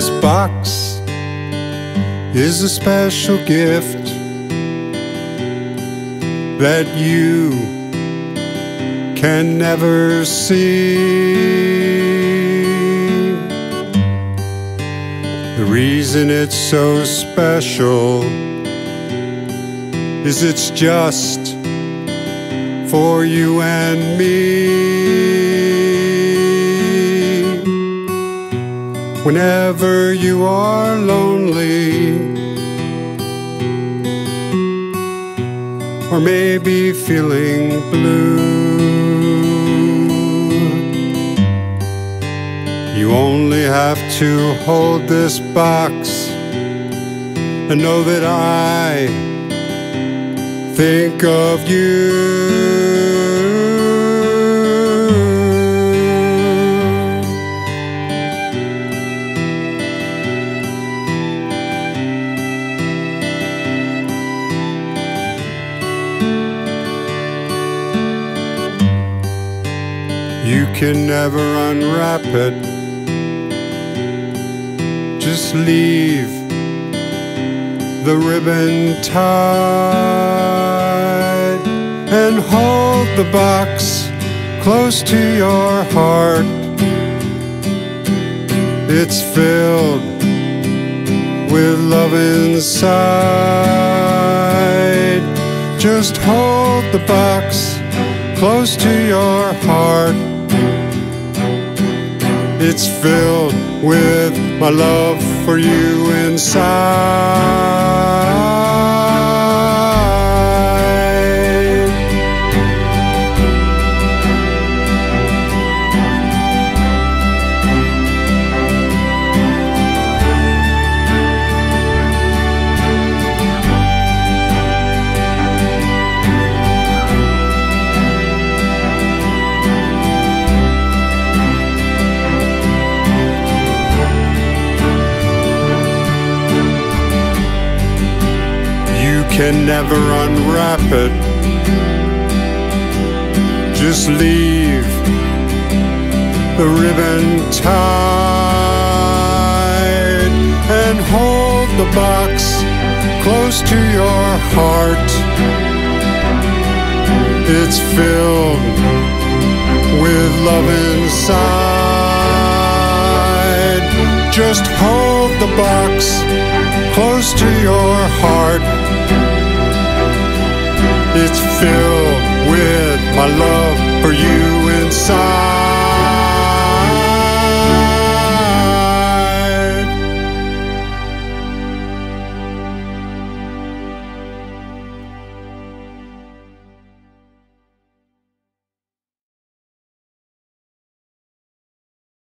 This box is a special gift that you can never see. The reason it's so special is it's just for you and me. Whenever you are lonely, or maybe feeling blue, you only have to hold this box and know that I think of you. You can never unwrap it. Just leave the ribbon tied and hold the box close to your heart. It's filled with love inside. Just hold the box close to your heart. It's filled with my love for you inside. Can never unwrap it. Just leave the ribbon tied and hold the box close to your heart. It's filled with love inside. Just hold the box close to your heart. My love for you.